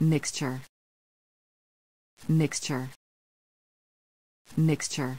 mixture. Mixture. Mixture.